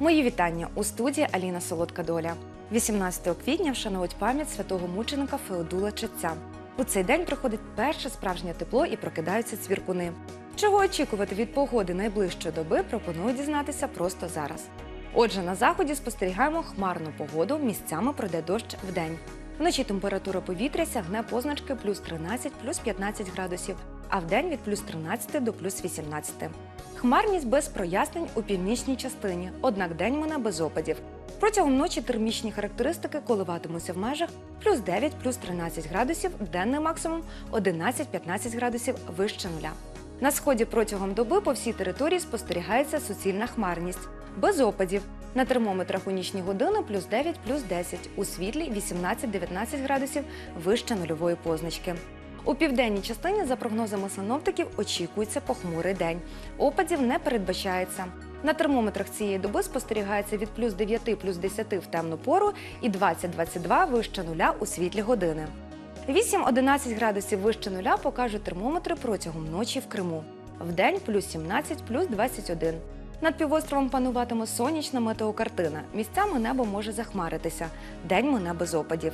Мої вітання у студії Аліна Солодка Доля. 18 квітня вшановують пам'ять святого мученика Феодула Чеця. У цей день приходить перше справжнє тепло і прокидаються цвіркуни. Чого очікувати від погоди найближчої доби, пропоную дізнатися просто зараз. Отже, на заході спостерігаємо хмарну погоду, місцями пройде дощ вдень. Вночі температура повітря сягне позначки плюс 13, плюс 15 градусів, а вдень від плюс 13 до плюс 18. Хмарність без прояснень у північній частині, однак день мине без опадів. Протягом ночі термічні характеристики коливатимуться в межах плюс 9, плюс 13 градусів, денний максимум 11-15 градусів вище нуля. На сході протягом доби по всій території спостерігається суцільна хмарність, без опадів. На термометрах у нічні години плюс 9, плюс 10, у світлі 18-19 градусів вище нульової позначки. У південній частині, за прогнозами синоптиків, очікується похмурий день. Опадів не передбачається. На термометрах цієї доби спостерігається від плюс 9 плюс 10 в темну пору і 20-22 вище нуля у світлі години. 8-11 градусів вище нуля покажуть термометри протягом ночі в Криму. Вдень плюс 17, плюс 21. Над півостровом пануватиме сонячна метеокартина. Місцями небо може захмаритися. День мине без опадів.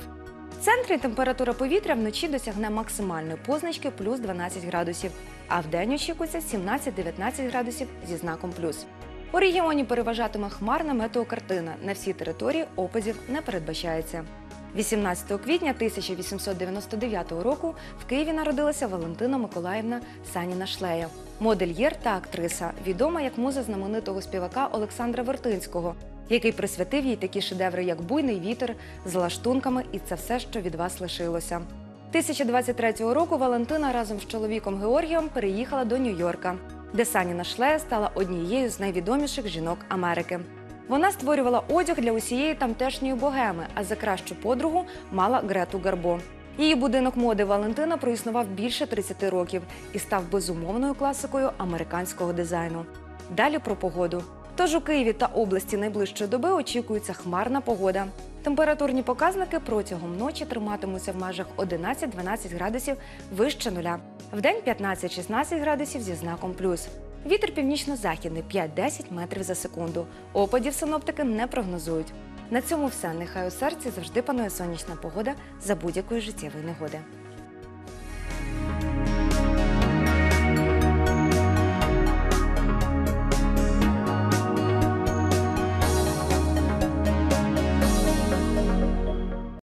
Центрі температура повітря вночі досягне максимальної позначки плюс 12 градусів, а вдень очікується 17-19 градусів зі знаком плюс. У регіоні переважатиме хмарна метеокартина. На всій території опадів не передбачається. 18 квітня 1899 року в Києві народилася Валентина Миколаївна Саніна Шлея, модельєр та актриса, відома як муза знаменитого співака Олександра Вертинського, який присвятив їй такі шедеври, як Буйний вітер з лаштунками, і це все, що від вас лишилося. 1023 року Валентина разом з чоловіком Георгієм переїхала до Нью-Йорка, де Саніна Шлея стала однією з найвідоміших жінок Америки. Вона створювала одяг для усієї тамтешньої богеми, а за кращу подругу мала Грету Гарбо. Її будинок моди Валентина проіснував більше 30 років і став безумовною класикою американського дизайну. Далі про погоду. Тож у Києві та області найближчої доби очікується хмарна погода. Температурні показники протягом ночі триматимуться в межах 11-12 градусів вище нуля. Вдень 15-16 градусів зі знаком плюс. Вітер північно-західний 5-10 метрів за секунду. Опадів синоптики не прогнозують. На цьому все. Нехай у серці завжди панує сонячна погода за будь-якої життєвої негоди.